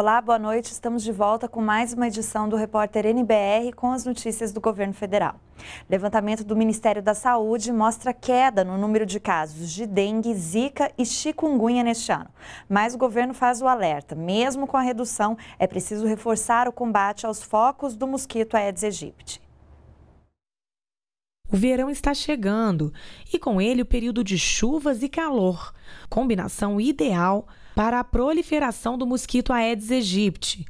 Olá, boa noite. Estamos de volta com mais uma edição do Repórter NBR com as notícias do governo federal. Levantamento do Ministério da Saúde mostra queda no número de casos de dengue, zika e chikungunya neste ano. Mas o governo faz o alerta: mesmo com a redução, é preciso reforçar o combate aos focos do mosquito Aedes aegypti. O verão está chegando e com ele o período de chuvas e calor, combinação ideal para a proliferação do mosquito Aedes aegypti.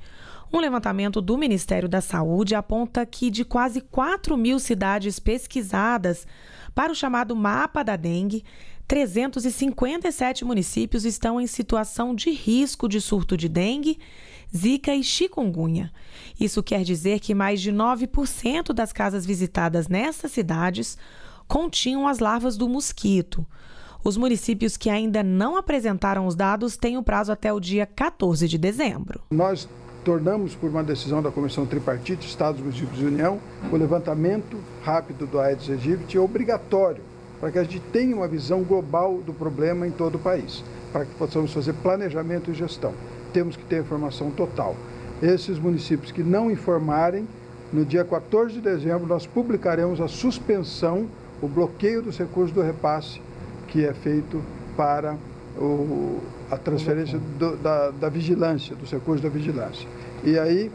Um levantamento do Ministério da Saúde aponta que de quase 4 mil cidades pesquisadas para o chamado Mapa da Dengue, 357 municípios estão em situação de risco de surto de dengue Zika e chikungunya. Isso quer dizer que mais de 9% das casas visitadas nessas cidades continham as larvas do mosquito. Os municípios que ainda não apresentaram os dados têm o prazo até o dia 14 de dezembro. Nós tornamos, por uma decisão da Comissão Tripartite, Estados, Municípios e União, o levantamento rápido do Aedes aegypti obrigatório para que a gente tenha uma visão global do problema em todo o país, para que possamos fazer planejamento e gestão temos que ter informação total. Esses municípios que não informarem, no dia 14 de dezembro nós publicaremos a suspensão, o bloqueio dos recursos do repasse que é feito para o, a transferência do, da, da vigilância, dos recursos da vigilância. E aí,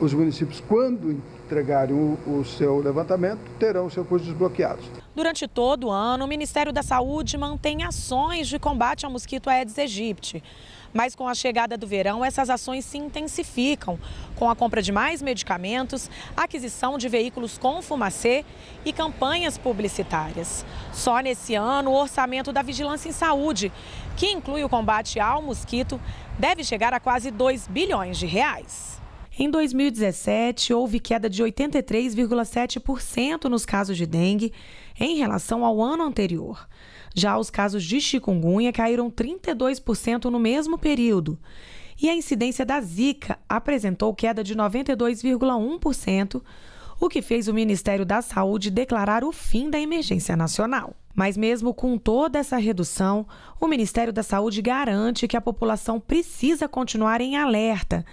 os municípios, quando entregarem o, o seu levantamento, terão os recursos desbloqueados. Durante todo o ano, o Ministério da Saúde mantém ações de combate ao mosquito Aedes aegypti. Mas com a chegada do verão, essas ações se intensificam, com a compra de mais medicamentos, aquisição de veículos com fumacê e campanhas publicitárias. Só nesse ano, o orçamento da Vigilância em Saúde, que inclui o combate ao mosquito, deve chegar a quase 2 bilhões de reais. Em 2017, houve queda de 83,7% nos casos de dengue em relação ao ano anterior. Já os casos de chikungunya caíram 32% no mesmo período. E a incidência da Zika apresentou queda de 92,1%, o que fez o Ministério da Saúde declarar o fim da emergência nacional. Mas, mesmo com toda essa redução, o Ministério da Saúde garante que a população precisa continuar em alerta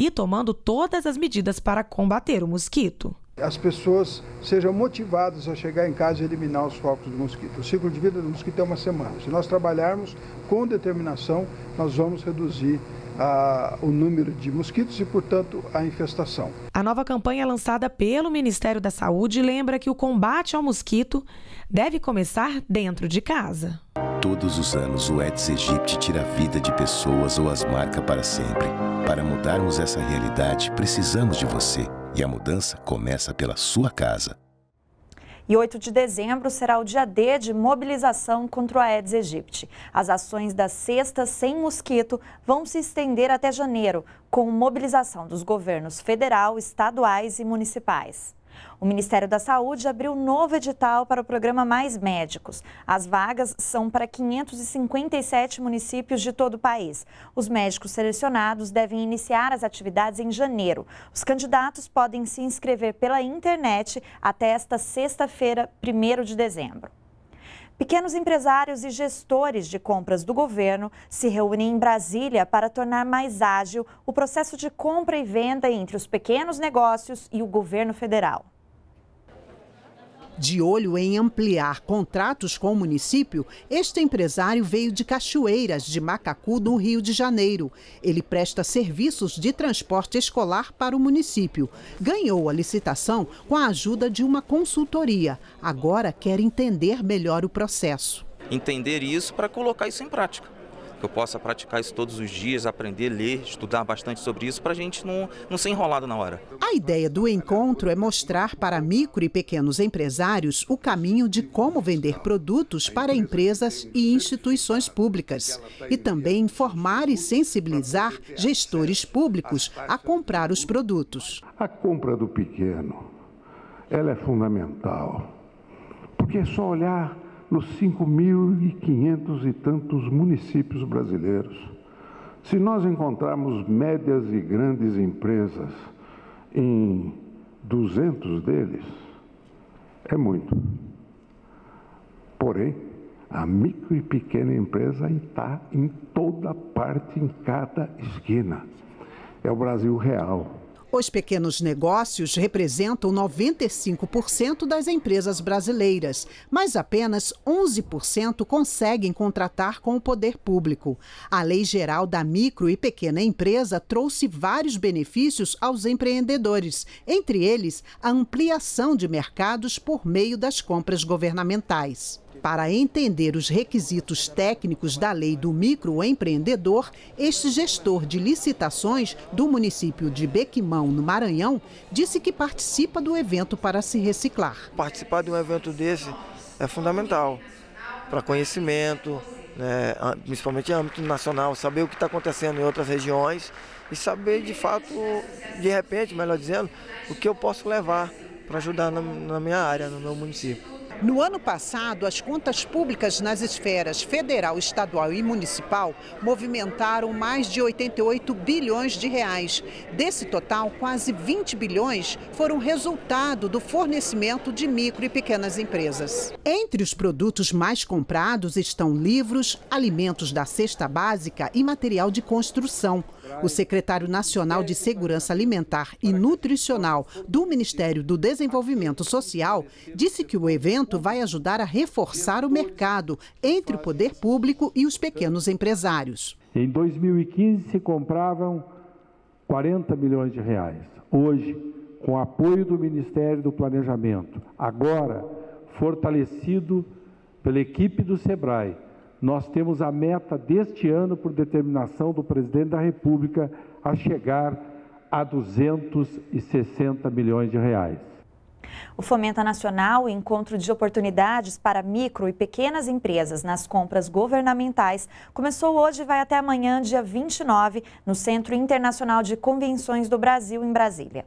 e tomando todas as medidas para combater o mosquito as pessoas sejam motivadas a chegar em casa e eliminar os focos do mosquito. O ciclo de vida do mosquito é uma semana. Se nós trabalharmos com determinação, nós vamos reduzir a, o número de mosquitos e, portanto, a infestação. A nova campanha lançada pelo Ministério da Saúde lembra que o combate ao mosquito deve começar dentro de casa. Todos os anos, o Aedes aegypti tira a vida de pessoas ou as marca para sempre. Para mudarmos essa realidade, precisamos de você. E a mudança começa pela sua casa. E 8 de dezembro será o dia D de mobilização contra o Aedes aegypti. As ações da Sexta Sem Mosquito vão se estender até janeiro, com mobilização dos governos federal, estaduais e municipais. O Ministério da Saúde abriu novo edital para o programa Mais Médicos. As vagas são para 557 municípios de todo o país. Os médicos selecionados devem iniciar as atividades em janeiro. Os candidatos podem se inscrever pela internet até esta sexta-feira, 1 de dezembro. Pequenos empresários e gestores de compras do governo se reúnem em Brasília para tornar mais ágil o processo de compra e venda entre os pequenos negócios e o governo federal. De olho em ampliar contratos com o município, este empresário veio de Cachoeiras, de Macacu, no Rio de Janeiro. Ele presta serviços de transporte escolar para o município. Ganhou a licitação com a ajuda de uma consultoria. Agora quer entender melhor o processo. Entender isso para colocar isso em prática que eu possa praticar isso todos os dias, aprender, ler, estudar bastante sobre isso para a gente não, não ser enrolado na hora. A ideia do encontro é mostrar para micro e pequenos empresários o caminho de como vender produtos para empresas e instituições públicas e também informar e sensibilizar gestores públicos a comprar os produtos. A compra do pequeno, ela é fundamental, porque é só olhar nos 5.500 e tantos municípios brasileiros. Se nós encontrarmos médias e grandes empresas em 200 deles, é muito. Porém, a micro e pequena empresa está em toda parte, em cada esquina. é o Brasil real. Os pequenos negócios representam 95% das empresas brasileiras, mas apenas 11% conseguem contratar com o poder público. A Lei Geral da Micro e Pequena Empresa trouxe vários benefícios aos empreendedores, entre eles a ampliação de mercados por meio das compras governamentais. Para entender os requisitos técnicos da lei do microempreendedor, este gestor de licitações do município de Bequimão, no Maranhão, disse que participa do evento para se reciclar. Participar de um evento desse é fundamental para conhecimento, né, principalmente em âmbito nacional, saber o que está acontecendo em outras regiões e saber de fato, de repente, melhor dizendo, o que eu posso levar para ajudar na, na minha área, no meu município. No ano passado, as contas públicas nas esferas federal, estadual e municipal movimentaram mais de 88 bilhões de reais. Desse total, quase 20 bilhões foram resultado do fornecimento de micro e pequenas empresas. Entre os produtos mais comprados estão livros, alimentos da cesta básica e material de construção. O secretário nacional de Segurança Alimentar e Nutricional do Ministério do Desenvolvimento Social disse que o evento vai ajudar a reforçar o mercado entre o poder público e os pequenos empresários. Em 2015 se compravam 40 milhões de reais. Hoje, com apoio do Ministério do Planejamento, agora fortalecido pela equipe do SEBRAE, nós temos a meta deste ano, por determinação do presidente da República, a chegar a 260 milhões de reais. O Fomenta Nacional, encontro de oportunidades para micro e pequenas empresas nas compras governamentais, começou hoje e vai até amanhã, dia 29, no Centro Internacional de Convenções do Brasil, em Brasília.